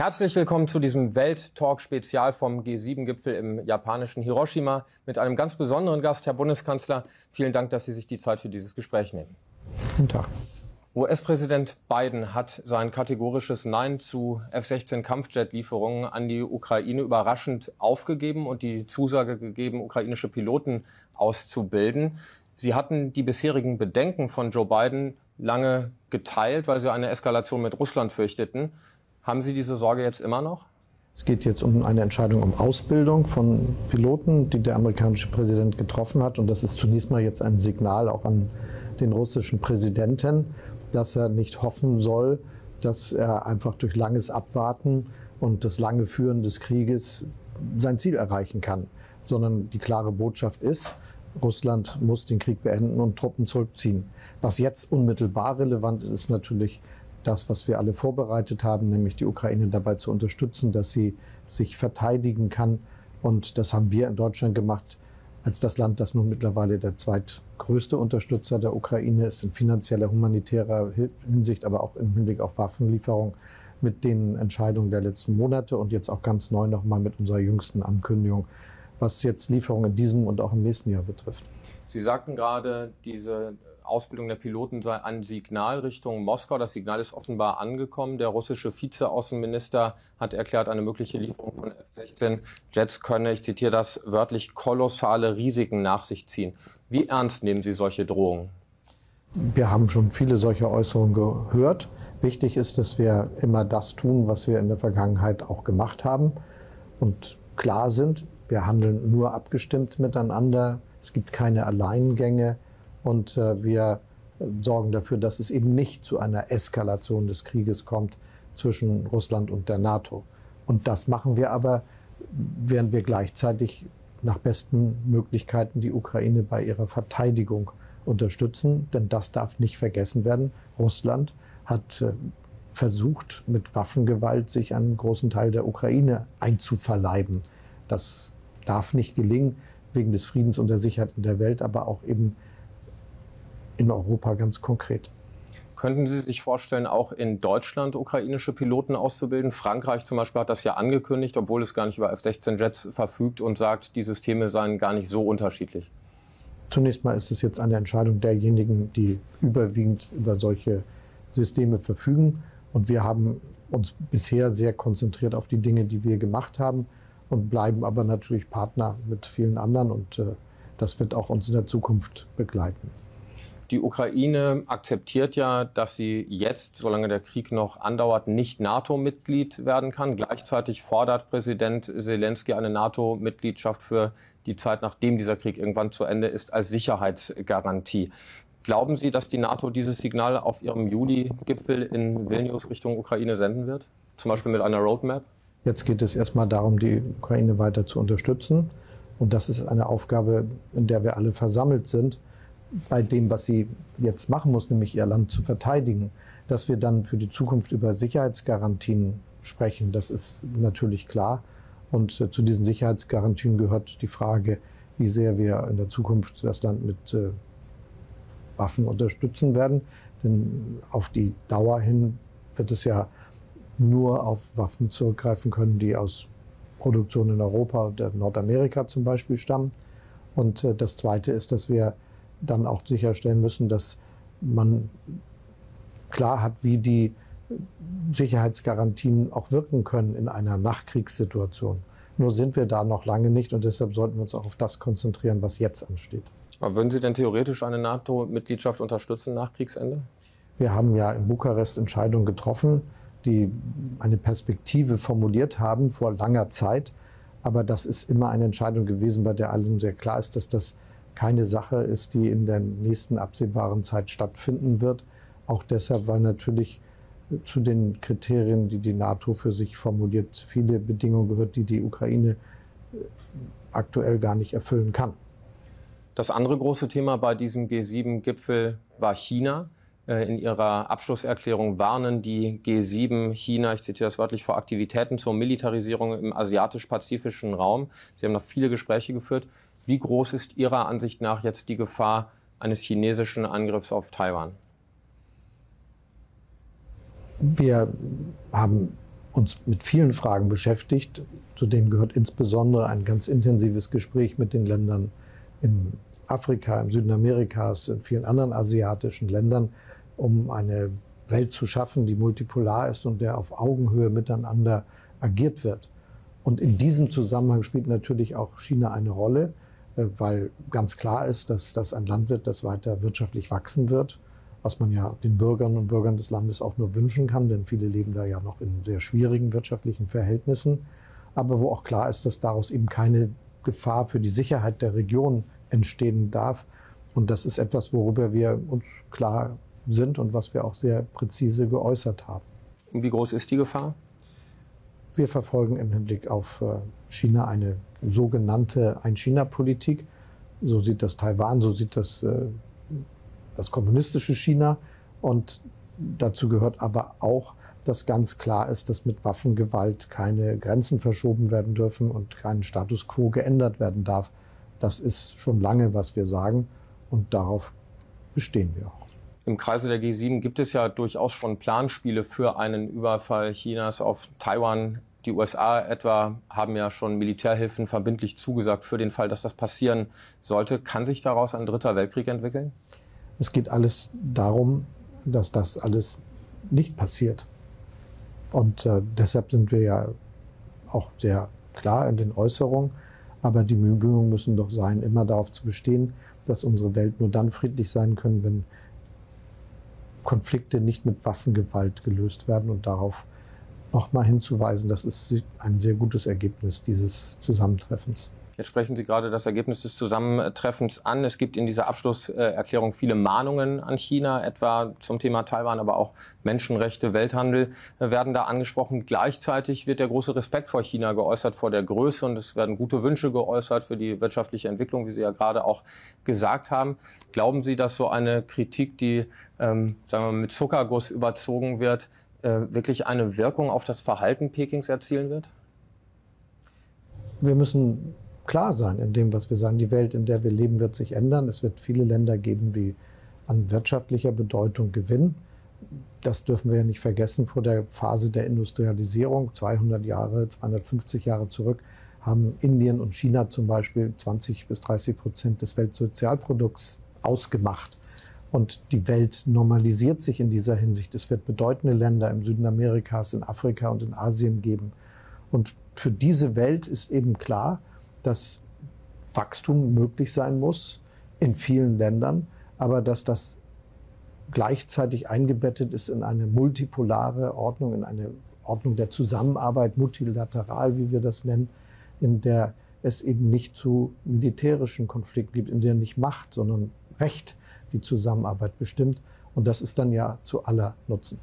Herzlich willkommen zu diesem Welt-Talk-Spezial vom G7-Gipfel im japanischen Hiroshima mit einem ganz besonderen Gast, Herr Bundeskanzler. Vielen Dank, dass Sie sich die Zeit für dieses Gespräch nehmen. Guten Tag. US-Präsident Biden hat sein kategorisches Nein zu F-16-Kampfjet-Lieferungen an die Ukraine überraschend aufgegeben und die Zusage gegeben, ukrainische Piloten auszubilden. Sie hatten die bisherigen Bedenken von Joe Biden lange geteilt, weil sie eine Eskalation mit Russland fürchteten. Haben Sie diese Sorge jetzt immer noch? Es geht jetzt um eine Entscheidung um Ausbildung von Piloten, die der amerikanische Präsident getroffen hat. Und das ist zunächst mal jetzt ein Signal auch an den russischen Präsidenten dass er nicht hoffen soll, dass er einfach durch langes Abwarten und das lange Führen des Krieges sein Ziel erreichen kann, sondern die klare Botschaft ist, Russland muss den Krieg beenden und Truppen zurückziehen. Was jetzt unmittelbar relevant ist, ist natürlich das, was wir alle vorbereitet haben, nämlich die Ukraine dabei zu unterstützen, dass sie sich verteidigen kann. Und das haben wir in Deutschland gemacht als das Land, das nun mittlerweile der zweitgrößte Unterstützer der Ukraine ist, in finanzieller, humanitärer Hinsicht, aber auch im Hinblick auf Waffenlieferung mit den Entscheidungen der letzten Monate und jetzt auch ganz neu nochmal mit unserer jüngsten Ankündigung, was jetzt Lieferungen in diesem und auch im nächsten Jahr betrifft. Sie sagten gerade, diese Ausbildung der Piloten sei ein Signal Richtung Moskau. Das Signal ist offenbar angekommen. Der russische Vizeaußenminister hat erklärt, eine mögliche Lieferung von F-16-Jets könne, ich zitiere das wörtlich, kolossale Risiken nach sich ziehen. Wie ernst nehmen Sie solche Drohungen? Wir haben schon viele solcher Äußerungen gehört. Wichtig ist, dass wir immer das tun, was wir in der Vergangenheit auch gemacht haben und klar sind. Wir handeln nur abgestimmt miteinander. Es gibt keine Alleingänge. Und äh, wir sorgen dafür, dass es eben nicht zu einer Eskalation des Krieges kommt zwischen Russland und der NATO. Und das machen wir aber, während wir gleichzeitig nach besten Möglichkeiten die Ukraine bei ihrer Verteidigung unterstützen. Denn das darf nicht vergessen werden. Russland hat äh, versucht, mit Waffengewalt sich einen großen Teil der Ukraine einzuverleiben. Das darf nicht gelingen, wegen des Friedens und der Sicherheit in der Welt, aber auch eben in Europa ganz konkret. Könnten Sie sich vorstellen, auch in Deutschland ukrainische Piloten auszubilden? Frankreich zum Beispiel hat das ja angekündigt, obwohl es gar nicht über F-16-Jets verfügt und sagt, die Systeme seien gar nicht so unterschiedlich. Zunächst mal ist es jetzt eine Entscheidung derjenigen, die überwiegend über solche Systeme verfügen. Und wir haben uns bisher sehr konzentriert auf die Dinge, die wir gemacht haben und bleiben aber natürlich Partner mit vielen anderen. Und äh, das wird auch uns in der Zukunft begleiten. Die Ukraine akzeptiert ja, dass sie jetzt, solange der Krieg noch andauert, nicht NATO-Mitglied werden kann. Gleichzeitig fordert Präsident Zelensky eine NATO-Mitgliedschaft für die Zeit, nachdem dieser Krieg irgendwann zu Ende ist, als Sicherheitsgarantie. Glauben Sie, dass die NATO dieses Signal auf ihrem Juli-Gipfel in Vilnius Richtung Ukraine senden wird? Zum Beispiel mit einer Roadmap? Jetzt geht es erstmal darum, die Ukraine weiter zu unterstützen. Und das ist eine Aufgabe, in der wir alle versammelt sind bei dem, was sie jetzt machen muss, nämlich ihr Land zu verteidigen, dass wir dann für die Zukunft über Sicherheitsgarantien sprechen, das ist natürlich klar. Und äh, zu diesen Sicherheitsgarantien gehört die Frage, wie sehr wir in der Zukunft das Land mit äh, Waffen unterstützen werden. Denn auf die Dauer hin wird es ja nur auf Waffen zurückgreifen können, die aus Produktion in Europa oder Nordamerika zum Beispiel stammen. Und äh, das Zweite ist, dass wir dann auch sicherstellen müssen, dass man klar hat, wie die Sicherheitsgarantien auch wirken können in einer Nachkriegssituation. Nur sind wir da noch lange nicht und deshalb sollten wir uns auch auf das konzentrieren, was jetzt ansteht. Aber würden Sie denn theoretisch eine NATO-Mitgliedschaft unterstützen nach Kriegsende? Wir haben ja in Bukarest Entscheidungen getroffen, die eine Perspektive formuliert haben vor langer Zeit. Aber das ist immer eine Entscheidung gewesen, bei der allen sehr klar ist, dass das keine Sache ist, die in der nächsten absehbaren Zeit stattfinden wird. Auch deshalb, weil natürlich zu den Kriterien, die die NATO für sich formuliert, viele Bedingungen gehört, die die Ukraine äh, aktuell gar nicht erfüllen kann. Das andere große Thema bei diesem G7-Gipfel war China. Äh, in ihrer Abschlusserklärung warnen die G7 China, ich zitiere das wörtlich, vor Aktivitäten zur Militarisierung im asiatisch-pazifischen Raum. Sie haben noch viele Gespräche geführt. Wie groß ist Ihrer Ansicht nach jetzt die Gefahr eines chinesischen Angriffs auf Taiwan? Wir haben uns mit vielen Fragen beschäftigt. Zu denen gehört insbesondere ein ganz intensives Gespräch mit den Ländern in Afrika, im Süden Amerikas, in vielen anderen asiatischen Ländern, um eine Welt zu schaffen, die multipolar ist und der auf Augenhöhe miteinander agiert wird. Und in diesem Zusammenhang spielt natürlich auch China eine Rolle, weil ganz klar ist, dass das ein Land wird, das weiter wirtschaftlich wachsen wird, was man ja den Bürgern und Bürgern des Landes auch nur wünschen kann, denn viele leben da ja noch in sehr schwierigen wirtschaftlichen Verhältnissen, aber wo auch klar ist, dass daraus eben keine Gefahr für die Sicherheit der Region entstehen darf. Und das ist etwas, worüber wir uns klar sind und was wir auch sehr präzise geäußert haben. Wie groß ist die Gefahr? Wir verfolgen im Hinblick auf äh, China eine sogenannte Ein-China-Politik. So sieht das Taiwan, so sieht das äh, das kommunistische China. Und dazu gehört aber auch, dass ganz klar ist, dass mit Waffengewalt keine Grenzen verschoben werden dürfen und kein Status quo geändert werden darf. Das ist schon lange, was wir sagen. Und darauf bestehen wir auch. Im Kreise der G7 gibt es ja durchaus schon Planspiele für einen Überfall Chinas auf Taiwan. Die USA etwa haben ja schon Militärhilfen verbindlich zugesagt für den Fall, dass das passieren sollte. Kann sich daraus ein dritter Weltkrieg entwickeln? Es geht alles darum, dass das alles nicht passiert. Und äh, deshalb sind wir ja auch sehr klar in den Äußerungen. Aber die Bemühungen müssen doch sein, immer darauf zu bestehen, dass unsere Welt nur dann friedlich sein können, wenn Konflikte nicht mit Waffengewalt gelöst werden und darauf nochmal hinzuweisen, das ist ein sehr gutes Ergebnis dieses Zusammentreffens. Jetzt sprechen Sie gerade das Ergebnis des Zusammentreffens an. Es gibt in dieser Abschlusserklärung viele Mahnungen an China, etwa zum Thema Taiwan, aber auch Menschenrechte, Welthandel werden da angesprochen. Gleichzeitig wird der große Respekt vor China geäußert, vor der Größe und es werden gute Wünsche geäußert für die wirtschaftliche Entwicklung, wie Sie ja gerade auch gesagt haben. Glauben Sie, dass so eine Kritik, die ähm, sagen wir mal, mit Zuckerguss überzogen wird, äh, wirklich eine Wirkung auf das Verhalten Pekings erzielen wird? Wir müssen klar sein in dem, was wir sagen. Die Welt, in der wir leben, wird sich ändern. Es wird viele Länder geben, die an wirtschaftlicher Bedeutung gewinnen. Das dürfen wir ja nicht vergessen. Vor der Phase der Industrialisierung, 200 Jahre, 250 Jahre zurück, haben Indien und China zum Beispiel 20 bis 30 Prozent des Weltsozialprodukts ausgemacht. Und die Welt normalisiert sich in dieser Hinsicht. Es wird bedeutende Länder im Süden Amerikas, in Afrika und in Asien geben. Und für diese Welt ist eben klar, dass Wachstum möglich sein muss in vielen Ländern, aber dass das gleichzeitig eingebettet ist in eine multipolare Ordnung, in eine Ordnung der Zusammenarbeit, multilateral, wie wir das nennen, in der es eben nicht zu militärischen Konflikten gibt, in der nicht Macht, sondern Recht die Zusammenarbeit bestimmt. Und das ist dann ja zu aller Nutzen.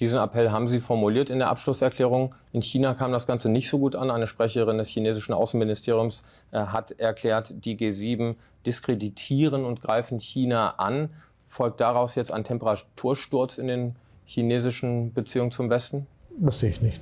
Diesen Appell haben Sie formuliert in der Abschlusserklärung. In China kam das Ganze nicht so gut an. Eine Sprecherin des chinesischen Außenministeriums äh, hat erklärt, die G7 diskreditieren und greifen China an. Folgt daraus jetzt ein Temperatursturz in den chinesischen Beziehungen zum Westen? Das sehe ich nicht.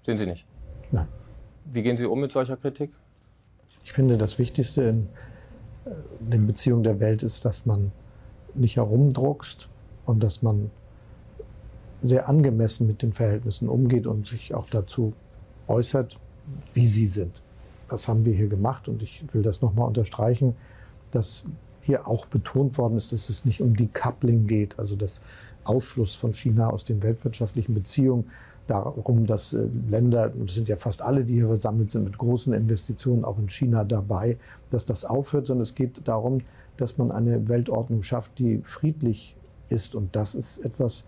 Sehen Sie nicht? Nein. Wie gehen Sie um mit solcher Kritik? Ich finde, das Wichtigste in äh, den Beziehungen der Welt ist, dass man nicht herumdruckst und dass man sehr angemessen mit den Verhältnissen umgeht und sich auch dazu äußert, wie sie sind. Das haben wir hier gemacht und ich will das nochmal unterstreichen, dass hier auch betont worden ist, dass es nicht um die Coupling geht, also das Ausschluss von China aus den weltwirtschaftlichen Beziehungen, darum, dass äh, Länder, das sind ja fast alle, die hier versammelt sind, mit großen Investitionen auch in China dabei, dass das aufhört, sondern es geht darum, dass man eine Weltordnung schafft, die friedlich ist. Und das ist etwas,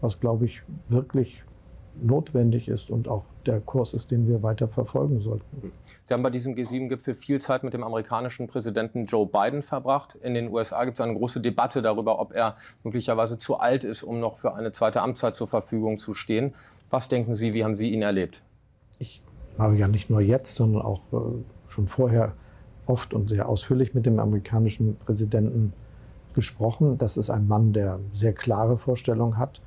was, glaube ich, wirklich notwendig ist und auch der Kurs ist, den wir weiter verfolgen sollten. Sie haben bei diesem G7-Gipfel viel Zeit mit dem amerikanischen Präsidenten Joe Biden verbracht. In den USA gibt es eine große Debatte darüber, ob er möglicherweise zu alt ist, um noch für eine zweite Amtszeit zur Verfügung zu stehen. Was denken Sie, wie haben Sie ihn erlebt? Ich habe ja nicht nur jetzt, sondern auch äh, schon vorher oft und sehr ausführlich mit dem amerikanischen Präsidenten gesprochen. Das ist ein Mann, der sehr klare Vorstellungen hat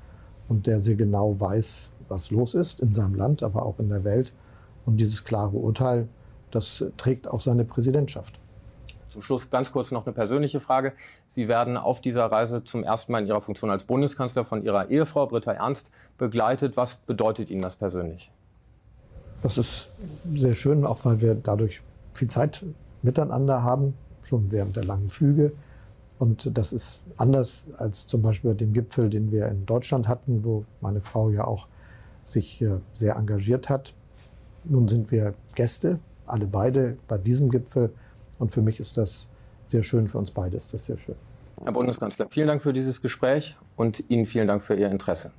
und der sehr genau weiß, was los ist in seinem Land, aber auch in der Welt. Und dieses klare Urteil, das trägt auch seine Präsidentschaft. Zum Schluss ganz kurz noch eine persönliche Frage. Sie werden auf dieser Reise zum ersten Mal in Ihrer Funktion als Bundeskanzler von Ihrer Ehefrau Britta Ernst begleitet. Was bedeutet Ihnen das persönlich? Das ist sehr schön, auch weil wir dadurch viel Zeit miteinander haben, schon während der langen Flüge. Und das ist anders als zum Beispiel bei dem Gipfel, den wir in Deutschland hatten, wo meine Frau ja auch sich sehr engagiert hat. Nun sind wir Gäste, alle beide bei diesem Gipfel. Und für mich ist das sehr schön, für uns beide ist das sehr schön. Herr Bundeskanzler, vielen Dank für dieses Gespräch und Ihnen vielen Dank für Ihr Interesse.